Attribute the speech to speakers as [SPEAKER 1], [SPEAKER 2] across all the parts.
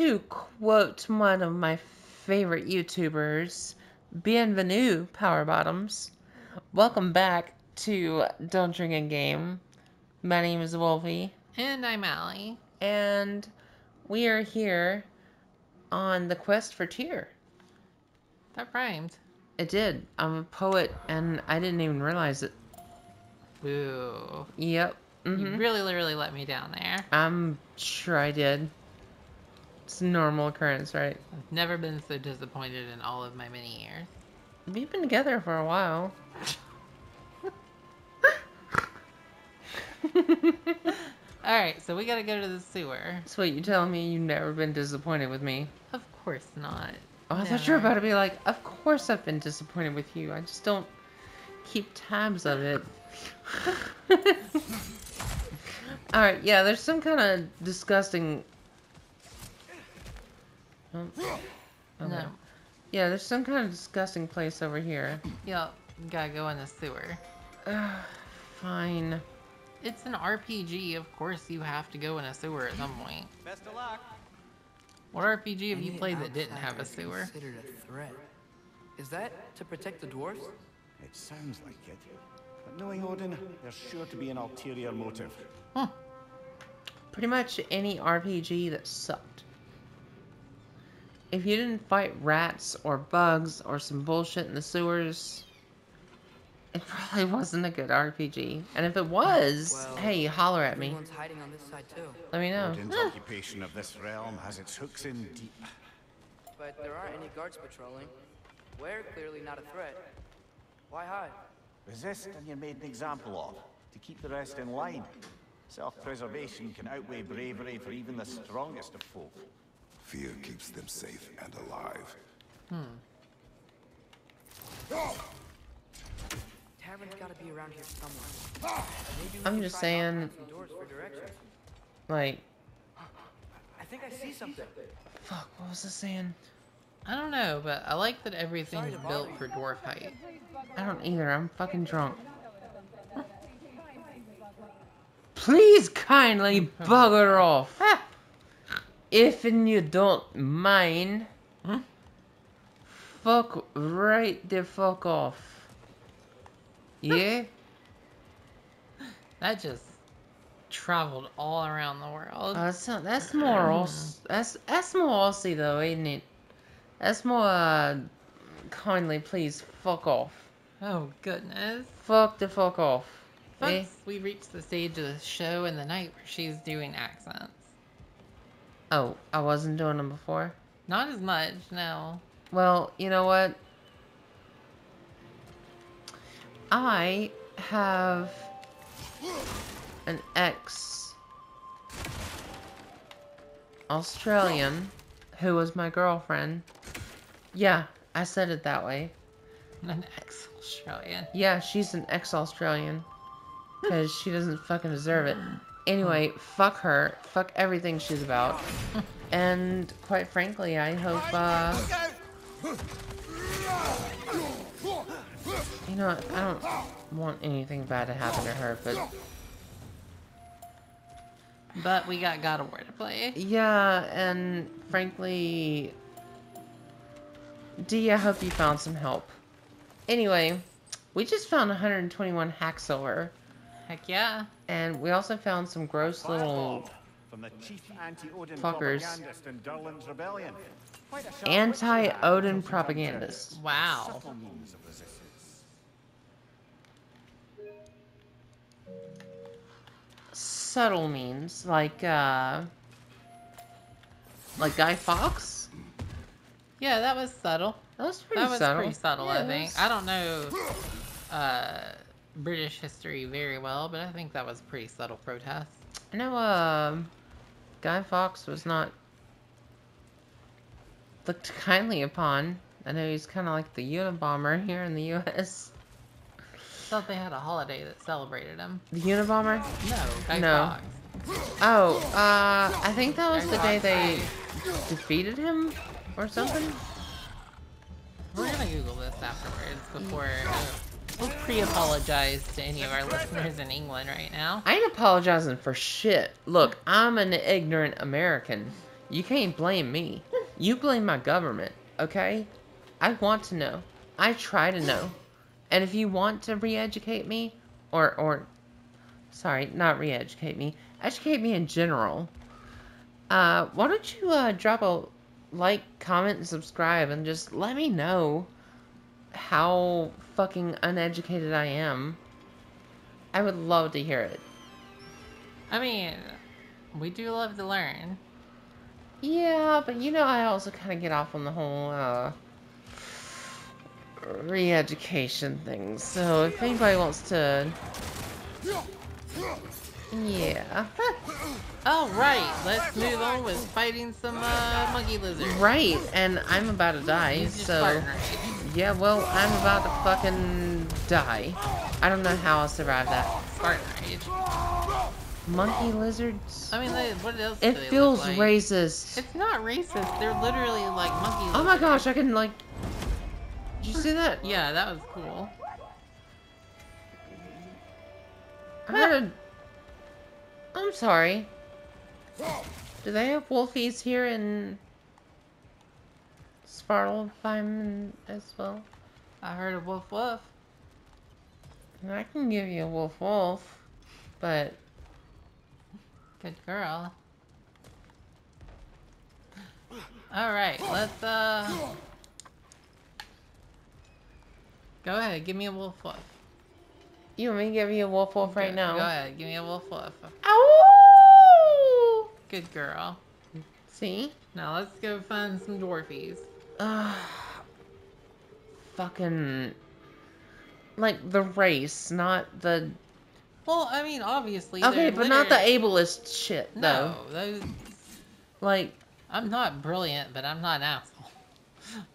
[SPEAKER 1] to quote one of my favorite YouTubers, Bienvenue Power Bottoms. Welcome back to Don't Drink and Game. My name is Wolfie,
[SPEAKER 2] And I'm Allie.
[SPEAKER 1] and we are here on the quest for Tyr.
[SPEAKER 2] That rhymed.
[SPEAKER 1] It did. I'm a poet, and I didn't even realize it.
[SPEAKER 2] Ooh.
[SPEAKER 1] Yep.
[SPEAKER 2] You
[SPEAKER 1] hmm
[SPEAKER 2] really, really let me down there.
[SPEAKER 1] I'm sure I did. It's a normal occurrence, right?
[SPEAKER 2] I've never been so disappointed in all of my many years.
[SPEAKER 1] We've been together for a while.
[SPEAKER 2] Alright, so we gotta go to the sewer.
[SPEAKER 1] So wait, you telling me you've never been disappointed with me?
[SPEAKER 2] Of course not.
[SPEAKER 1] Oh, I thought you were about to be like, of course I've been disappointed with you. I just don't keep tabs of it. Alright, yeah, there's some kind of disgusting... Oh, okay.
[SPEAKER 2] No.
[SPEAKER 1] Yeah, there's some kind of disgusting place over here.
[SPEAKER 2] Yup, you gotta go in the sewer.
[SPEAKER 1] Ugh, fine.
[SPEAKER 2] It's an RPG, of course you have to go in a sewer at some point.
[SPEAKER 3] Best of luck.
[SPEAKER 2] What RPG have you played that didn't have a sewer?
[SPEAKER 4] Considered a threat. Is that to protect the dwarves?
[SPEAKER 3] It sounds like it. But knowing Odin, there's sure to be an ulterior motive.
[SPEAKER 1] Pretty much any RPG that sucked. If you didn't fight rats or bugs or some bullshit in the sewers, it probably wasn't a good RPG. And if it was,
[SPEAKER 4] Well,
[SPEAKER 1] hey, holler at me.
[SPEAKER 4] Hiding on this side too.
[SPEAKER 1] Let me know.
[SPEAKER 3] Odin's occupation of this realm has its hooks in deep.
[SPEAKER 4] But there aren't any guards patrolling. We're clearly not a threat. Why hide?
[SPEAKER 3] Resist and you're made an example of, to keep the rest in line. Self-preservation can outweigh bravery for even the strongest of folk.
[SPEAKER 5] Fear keeps them safe and alive.
[SPEAKER 4] Tavern's gotta be around here somewhere.
[SPEAKER 1] I'm just saying-
[SPEAKER 4] knocking on some doors for directions.
[SPEAKER 1] Like,
[SPEAKER 4] I think I see something.
[SPEAKER 1] fuck, what was I saying?
[SPEAKER 2] I don't know, but I like that everything's
[SPEAKER 4] Sorry
[SPEAKER 2] built for dwarf height.
[SPEAKER 1] I don't either. I'm fucking drunk. Please kindly bugger off. If and you don't mind.
[SPEAKER 2] Hmm?
[SPEAKER 1] Fuck right the fuck off. Yeah?
[SPEAKER 2] That just traveled all around the world.
[SPEAKER 1] Uh, that's not, that's more Aus- that's that's more Aussie though, ain't it? That's more uh, kindly please fuck off.
[SPEAKER 2] oh goodness.
[SPEAKER 1] Fuck the fuck off. Eh?
[SPEAKER 2] We reached the stage of the show in the night where she's doing accents.
[SPEAKER 1] Oh, I wasn't doing them before.
[SPEAKER 2] Not as much, no.
[SPEAKER 1] Well, you know what? I have an ex Australian who was my girlfriend. Yeah, I said it that way.
[SPEAKER 2] An ex-Australian.
[SPEAKER 1] Yeah, she's an ex Australian. Because she doesn't fucking deserve it. Anyway, fuck her. Fuck everything she's about. And quite frankly, I hope, uh. You know, I don't want anything bad to happen to her, but
[SPEAKER 2] But we got God of War to play.
[SPEAKER 1] yeah, and frankly, D, I hope you found some help. Anyway, we just found 121 hack silver,
[SPEAKER 2] Heck yeah.
[SPEAKER 1] and we also found some gross little
[SPEAKER 3] Fireball from the chief anti-Odin
[SPEAKER 1] fuckers.
[SPEAKER 3] propagandist in Durlin's rebellion. Quite a sharp
[SPEAKER 1] anti-Odin
[SPEAKER 3] witch
[SPEAKER 1] propagandist.
[SPEAKER 2] Wow.
[SPEAKER 3] Subtle means of resistance.
[SPEAKER 1] Subtle means like, uh, like Guy Fawkes.
[SPEAKER 2] Yeah, that was subtle.
[SPEAKER 1] That was pretty
[SPEAKER 2] That was
[SPEAKER 1] subtle.
[SPEAKER 2] pretty subtle,
[SPEAKER 1] Yeah,
[SPEAKER 2] I think.
[SPEAKER 1] was-
[SPEAKER 2] I don't know uh, British history very well, but I think that was a pretty subtle protest.
[SPEAKER 1] I know, um, Guy Fawkes was not looked kindly upon. I know he's kind of like the Unabomber here in the U.S.
[SPEAKER 2] Thought they had a holiday that celebrated him.
[SPEAKER 1] The Unabomber?
[SPEAKER 2] No, Guy
[SPEAKER 1] No.
[SPEAKER 2] Fawkes.
[SPEAKER 1] Oh, uh, I think that was the day they defeated him or something.
[SPEAKER 2] We're gonna Google this afterwards before uh, we'll pre-apologize to any of our listeners in England right now.
[SPEAKER 1] I ain't apologizing for shit. Look, I'm an ignorant American. You can't blame me. You blame my government, okay? I want to know. I try to know. And if you want to re-educate me, or, or, sorry, not re-educate me, educate me in general, uh, why don't you, uh, drop a like, comment, and subscribe, and just let me know how fucking uneducated I am. I would love to hear it.
[SPEAKER 2] I mean, we do love to learn.
[SPEAKER 1] Yeah, but you know, I also kind of get off on the whole, uh, re-education thing. So if anybody wants to, yeah,
[SPEAKER 2] Oh, right. Let's move on with fighting some uh, monkey lizards.
[SPEAKER 1] right. And I'm about to die, so. Yeah. Well, I'm about to fucking die. I don't know how I'll survive that.
[SPEAKER 2] Spartan Rage.
[SPEAKER 1] Monkey lizards.
[SPEAKER 2] I mean, they, what else
[SPEAKER 1] It
[SPEAKER 2] do they
[SPEAKER 1] feels
[SPEAKER 2] like?
[SPEAKER 1] racist.
[SPEAKER 2] It's not racist. They're literally like monkey
[SPEAKER 1] Oh my gosh, I can like. Did you see that?
[SPEAKER 2] Yeah, that was cool.
[SPEAKER 1] I heard a... I'm sorry. Do they have wolfies here in Svartalfheim as well?
[SPEAKER 2] I heard a woof woof.
[SPEAKER 1] And I can give you a wolf wolf, but
[SPEAKER 2] Good girl. Alright, let's, uh... Go ahead, give me a wolf woof.
[SPEAKER 1] you want me to give you a wolf wolf right
[SPEAKER 2] Go-
[SPEAKER 1] now?
[SPEAKER 2] Go ahead, give me a wolf woof.
[SPEAKER 1] Ow!
[SPEAKER 2] Good girl.
[SPEAKER 1] See?
[SPEAKER 2] Now let's go find some dwarfies.
[SPEAKER 1] Ugh. fucking like the race, not the
[SPEAKER 2] Well, I mean, obviously.
[SPEAKER 1] okay, but not the ableist shit though.
[SPEAKER 2] No, those,
[SPEAKER 1] Like
[SPEAKER 2] I'm not brilliant, but I'm not an asshole.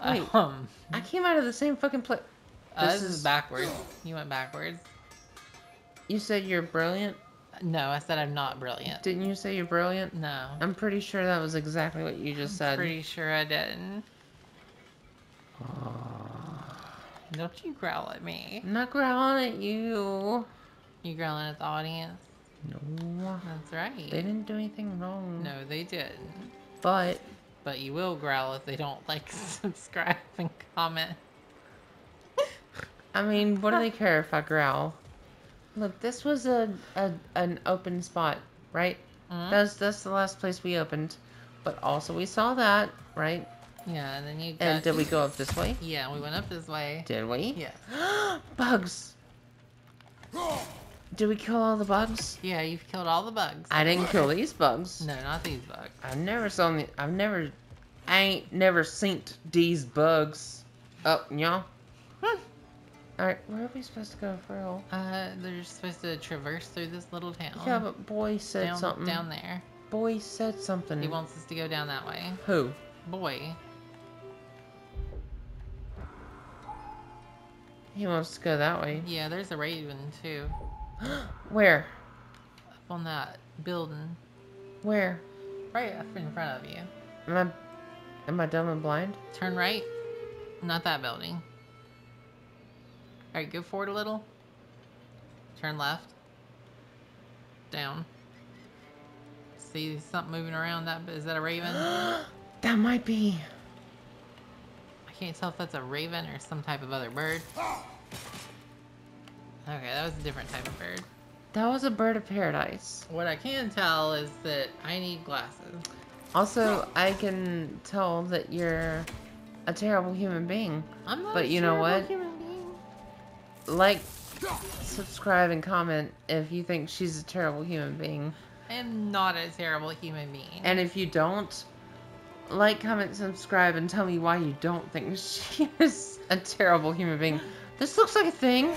[SPEAKER 1] Wait.
[SPEAKER 2] Um,
[SPEAKER 1] I came out of the same fucking place.
[SPEAKER 2] uh,
[SPEAKER 1] This
[SPEAKER 2] this
[SPEAKER 1] is-
[SPEAKER 2] is backwards. You went backwards.
[SPEAKER 1] You said you're brilliant.
[SPEAKER 2] No, I said I'm not brilliant.
[SPEAKER 1] Didn't you say you're brilliant?
[SPEAKER 2] No.
[SPEAKER 1] I'm pretty sure that was exactly what you just said.
[SPEAKER 2] Pretty sure I didn't. Don't you growl at me.
[SPEAKER 1] I'm not growling at you.
[SPEAKER 2] You growling at the audience.
[SPEAKER 1] No,
[SPEAKER 2] That's right.
[SPEAKER 1] they didn't do anything wrong.
[SPEAKER 2] No, they didn't.
[SPEAKER 1] But
[SPEAKER 2] But you will growl if they don't like, subscribe, and comment.
[SPEAKER 1] I mean, what do they care if I growl? Look, this was a, a an open spot, right?
[SPEAKER 2] Mhm.
[SPEAKER 1] That's that's the last place we opened. But also we saw that, right?
[SPEAKER 2] Yeah, and then you.
[SPEAKER 1] And did we go up this way?
[SPEAKER 2] Yeah, we went up this way.
[SPEAKER 1] Did we?
[SPEAKER 2] Yeah.
[SPEAKER 1] bugs. Did we kill all the bugs?
[SPEAKER 2] Yeah, you've killed all the bugs.
[SPEAKER 1] I didn't kill these bugs.
[SPEAKER 2] No, not these bugs.
[SPEAKER 1] I've never seen the. I've never. I ain't never seen these bugs. Oh, y'all. Alright, where are we supposed to go for real?
[SPEAKER 2] Uh, they're supposed to traverse through this little town.
[SPEAKER 1] Yeah, but boy said
[SPEAKER 2] down,
[SPEAKER 1] something.
[SPEAKER 2] down there.
[SPEAKER 1] Boy said something.
[SPEAKER 2] He wants us to go down that way.
[SPEAKER 1] Who?
[SPEAKER 2] Boy.
[SPEAKER 1] He wants to go that way.
[SPEAKER 2] Yeah, there's a raven too.
[SPEAKER 1] Where?
[SPEAKER 2] Up on that building.
[SPEAKER 1] Where?
[SPEAKER 2] Right up in front of you.
[SPEAKER 1] Am I? Am I dumb and blind?
[SPEAKER 2] Turn right. Not that building. Alright, go forward a little. Turn left. Down. See something moving around that is that a raven?
[SPEAKER 1] That might be.
[SPEAKER 2] Can't tell if that's a raven or some type of other bird. Okay, that was a different type of bird.
[SPEAKER 1] That was a bird of paradise.
[SPEAKER 2] What I can tell is that I need glasses.
[SPEAKER 1] Also, I can tell that you're a terrible human being.
[SPEAKER 2] I'm not
[SPEAKER 1] But
[SPEAKER 2] a
[SPEAKER 1] you know
[SPEAKER 2] terrible
[SPEAKER 1] what?
[SPEAKER 2] human being.
[SPEAKER 1] Like, subscribe, and comment if you think she's a terrible human being.
[SPEAKER 2] I am not a terrible human being.
[SPEAKER 1] And if you don't, like, comment, subscribe, and tell me why you don't think she is a terrible human being. This looks like a thing.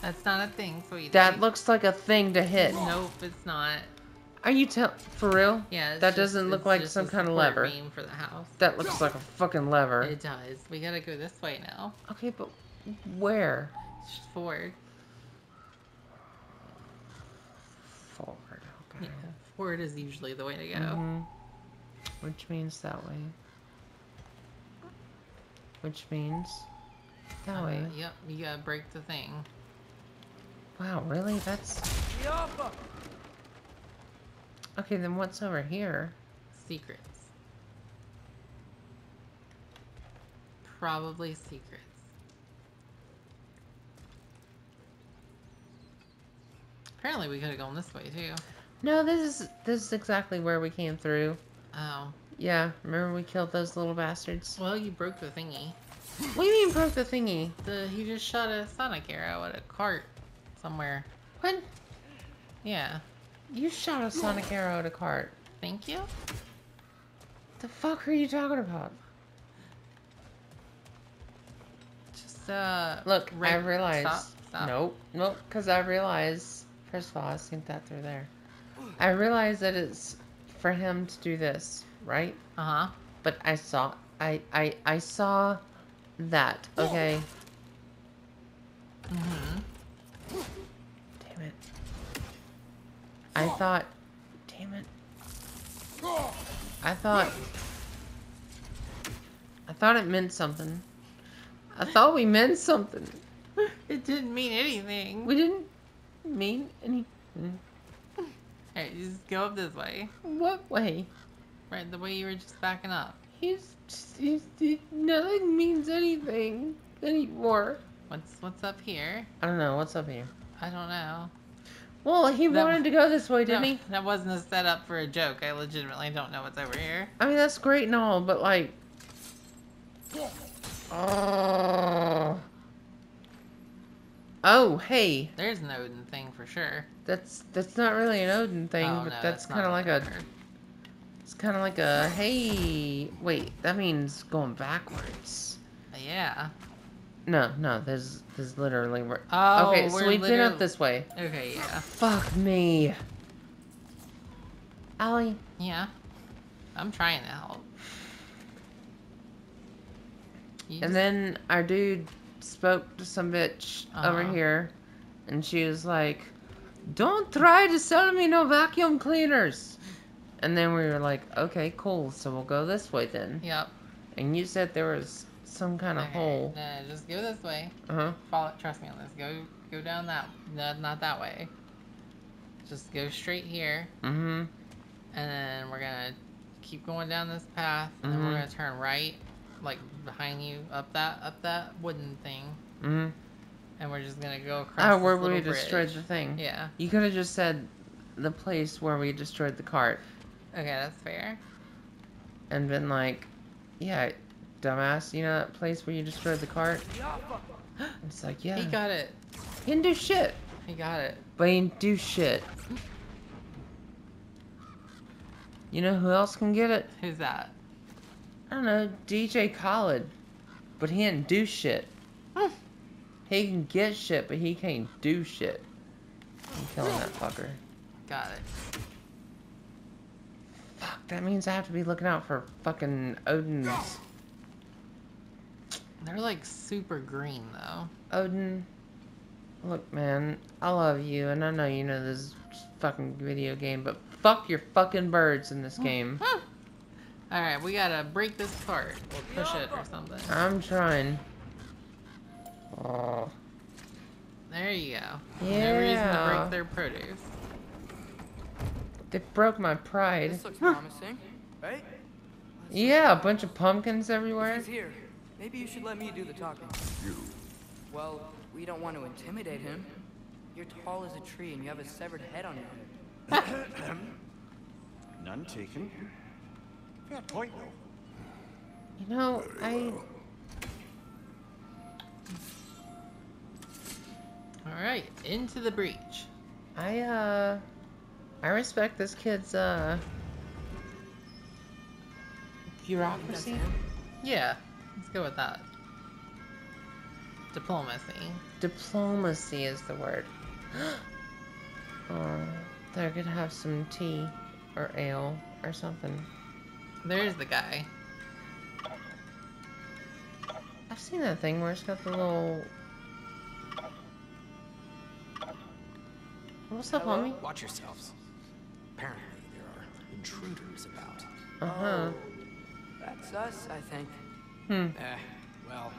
[SPEAKER 2] That's not a thing, sweetie.
[SPEAKER 1] That looks like a thing to hit.
[SPEAKER 2] Nope, it's not.
[SPEAKER 1] Are you tell for real?
[SPEAKER 2] Yeah,
[SPEAKER 1] That
[SPEAKER 2] just-
[SPEAKER 1] doesn't look like some kind of lever.
[SPEAKER 2] for the house.
[SPEAKER 1] That looks like a fucking lever.
[SPEAKER 2] It does. We gotta go this way now.
[SPEAKER 1] Okay, but where?
[SPEAKER 2] It's just forward.
[SPEAKER 1] Forward. Okay.
[SPEAKER 2] Yeah, forward is usually the way to go.
[SPEAKER 1] Mhm which means that way. Which means that
[SPEAKER 2] uh,
[SPEAKER 1] way.
[SPEAKER 2] Yep, you gotta break the thing.
[SPEAKER 1] Wow, really? That's... Okay, then what's over here?
[SPEAKER 2] Secrets. Probably secrets. Apparently we could have gone this way, too.
[SPEAKER 1] No, this is this is exactly where we came through.
[SPEAKER 2] Oh,
[SPEAKER 1] Yeah, remember we killed those little bastards?
[SPEAKER 2] well, you broke the thingy.
[SPEAKER 1] What do you mean broke the thingy?
[SPEAKER 2] The he just shot a sonic arrow at a cart somewhere.
[SPEAKER 1] What?
[SPEAKER 2] Yeah.
[SPEAKER 1] You shot a sonic arrow at a cart.
[SPEAKER 2] Thank you.
[SPEAKER 1] The fuck are you talking about?
[SPEAKER 2] Just uh.
[SPEAKER 1] Look, I realized.
[SPEAKER 2] Stop. Stop.
[SPEAKER 1] Nope, nope. Because I realized. First of all, I synced that through there. I realized that it's for him to do this, right?
[SPEAKER 2] Uh huh.
[SPEAKER 1] But I saw, I, I, I saw that. Okay.
[SPEAKER 2] Mm-hmm.
[SPEAKER 1] Damn it. I thought. Damn it. I thought. I thought it meant something. I thought we meant something.
[SPEAKER 2] It didn't mean anything.
[SPEAKER 1] We didn't mean any.
[SPEAKER 2] Alright, you just go up this way.
[SPEAKER 1] What way?
[SPEAKER 2] Right, the way you were just backing up.
[SPEAKER 1] He's, he's, he- nothing means anything anymore.
[SPEAKER 2] What's what's up here?
[SPEAKER 1] I don't know what's up here.
[SPEAKER 2] I don't know.
[SPEAKER 1] Well, he
[SPEAKER 2] That-
[SPEAKER 1] wanted to go this way, didn't
[SPEAKER 2] No,
[SPEAKER 1] he?
[SPEAKER 2] That wasn't a setup for a joke. I legitimately don't know what's over here.
[SPEAKER 1] I mean, that's great and all, but like. Oh. Oh, hey,
[SPEAKER 2] There's an Odin thing for sure.
[SPEAKER 1] That's that's not really an Odin thing,
[SPEAKER 2] oh,
[SPEAKER 1] but
[SPEAKER 2] no,
[SPEAKER 1] that's kind of like a it's kind of like a hey. Wait, that means going backwards.
[SPEAKER 2] Yeah.
[SPEAKER 1] No, no, there's there's literally where.
[SPEAKER 2] Oh,
[SPEAKER 1] okay, so
[SPEAKER 2] we're
[SPEAKER 1] we've been up this way.
[SPEAKER 2] Okay, yeah.
[SPEAKER 1] Fuck me. Allie,
[SPEAKER 2] Yeah. I'm trying to help. You
[SPEAKER 1] and
[SPEAKER 2] just-
[SPEAKER 1] then our dude spoke to some bitch over
[SPEAKER 2] Uh-huh.
[SPEAKER 1] here, and she was like, "Don't try to sell me no vacuum cleaners." And then we were like, "Okay, cool. So we'll go this way then."
[SPEAKER 2] Yep.
[SPEAKER 1] And you said there was some kind of
[SPEAKER 2] Okay,
[SPEAKER 1] hole.
[SPEAKER 2] No, just go this way.
[SPEAKER 1] Uh huh.
[SPEAKER 2] Follow. Trust me on this. Go, go down that. No, not that way. Just go straight here,
[SPEAKER 1] Mm hmm.
[SPEAKER 2] and then we're gonna keep going down this path, and then
[SPEAKER 1] Mhm.
[SPEAKER 2] we're gonna turn right, like behind you, up that, up that wooden thing,
[SPEAKER 1] hmm.
[SPEAKER 2] And we're just gonna go across.
[SPEAKER 1] hmm. Oh, where we destroyed
[SPEAKER 2] bridge.
[SPEAKER 1] the thing.
[SPEAKER 2] Yeah.
[SPEAKER 1] You could have just said the place where we destroyed the cart
[SPEAKER 2] Okay, that's fair.
[SPEAKER 1] and been like, "Yeah, dumbass. You know that place where you destroyed the cart?" It's like, yeah.
[SPEAKER 2] He got it.
[SPEAKER 1] He didn't do shit.
[SPEAKER 2] He got it.
[SPEAKER 1] But he didn't do shit. You know who else can get it?
[SPEAKER 2] Who's that?
[SPEAKER 1] I don't know, DJ Khaled. But he didn't do shit. He can get shit, but he can't do shit. I'm killing that fucker.
[SPEAKER 2] Got it.
[SPEAKER 1] Fuck, that means I have to be looking out for fucking Odin's.
[SPEAKER 2] They're like super green though.
[SPEAKER 1] Odin. Look, man, I love you, and I know you know this fucking video game, but fuck your fucking birds in this game.
[SPEAKER 2] All right, we gotta break this cart or push it or something.
[SPEAKER 1] I'm trying.
[SPEAKER 2] There you go. No reason to
[SPEAKER 1] Yeah.
[SPEAKER 2] break their produce.
[SPEAKER 1] They broke my pride.
[SPEAKER 4] This looks promising, right?
[SPEAKER 1] Yeah, a bunch of pumpkins everywhere.
[SPEAKER 4] He's here. Maybe you should let me do the talking.
[SPEAKER 5] You.
[SPEAKER 4] Well, we don't want to intimidate him. You're tall as a tree and you have a severed head on your head.
[SPEAKER 3] None taken. Fair point, though.
[SPEAKER 1] You know, I
[SPEAKER 2] All right, into the breach.
[SPEAKER 1] I uh I respect this kid's uh bureaucracy.
[SPEAKER 2] Yeah, let's go with that. Diplomacy.
[SPEAKER 1] Diplomacy is the word. oh, they're gonna have some tea or ale or something.
[SPEAKER 2] There's the guy.
[SPEAKER 1] I've seen that thing where it's got the little. What's up,
[SPEAKER 4] Hello?
[SPEAKER 1] homie?
[SPEAKER 6] Watch yourselves. Apparently, there are intruders about.
[SPEAKER 1] Uh huh.
[SPEAKER 4] That's us, I think.
[SPEAKER 1] Hmm.
[SPEAKER 6] Eh, well,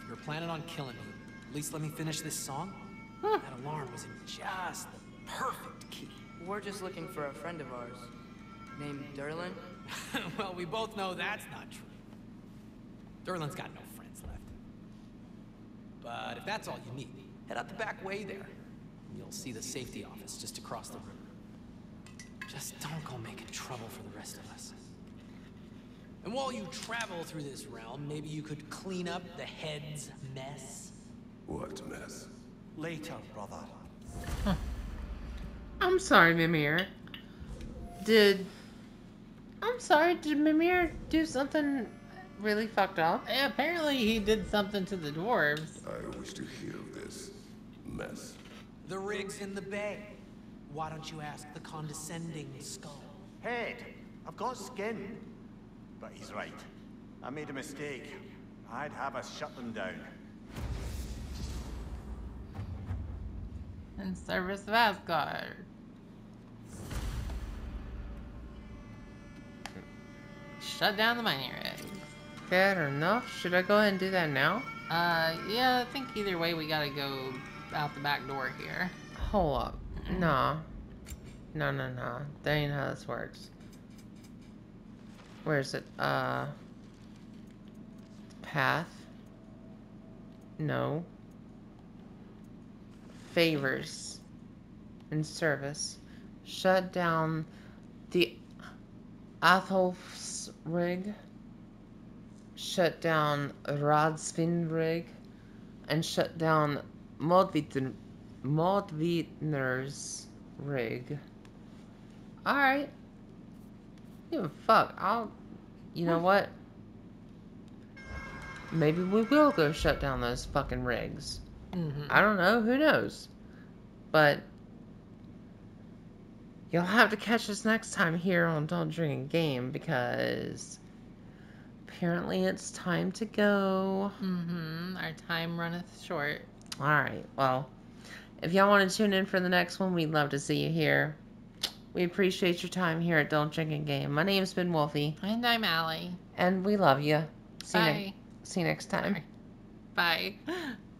[SPEAKER 6] if you're planning on killing me, at least let me finish this song. That alarm was in just the perfect key.
[SPEAKER 4] We're just looking for a friend of ours named Durlin.
[SPEAKER 6] well, we both know that's not true. Durlin's got no friends. left. But if that's all you need, head out the back way there. You'll see the safety office just across the room. Just don't go making trouble for the rest of us. And while you travel through this realm, maybe you could clean up the head's mess.
[SPEAKER 5] What mess?
[SPEAKER 3] Later, brother. Huh.
[SPEAKER 1] I'm sorry, Mimir. Did I'm sorry, did Mimir do something really fucked up?
[SPEAKER 2] Apparently he did something to the dwarves.
[SPEAKER 5] I wish to hear of this mess.
[SPEAKER 6] The rig's in the bay. Why don't you ask the condescending skull?
[SPEAKER 3] Head, I've got skin. But he's right. I made a mistake. I'd have us shut them down.
[SPEAKER 2] In service of Asgard. Shut down the mining rigs.
[SPEAKER 1] Fair enough. Should I go ahead and do that now?
[SPEAKER 2] Uh, yeah, I think either way we gotta go out the back door here.
[SPEAKER 1] Hold up. Nah. No, no, no. That ain't how this works. Where is it? Uh. Path? No. Favors. and service. Shut down the Atholf's rig. Shut down Radsvin rig. And shut down Modvitner Modvitner's rig. Alright. Give a fuck. I'll. You know what? Maybe we will go shut down those fucking rigs.
[SPEAKER 2] Mm-hmm.
[SPEAKER 1] I don't know. Who knows? But. You'll have to catch us next time here on Don't Drink and Game because. Apparently it's time to go.
[SPEAKER 2] Mm-hmm. Our time runneth short.
[SPEAKER 1] Alright, well. If y'all want to tune in for the next one, we'd love to see you here. We appreciate your time here at Don't Drink and Game. My name's been Wolfie,
[SPEAKER 2] And I'm Allie.
[SPEAKER 1] and we love you. See you,
[SPEAKER 2] Bye.
[SPEAKER 1] ne- see you next time.
[SPEAKER 2] Bye.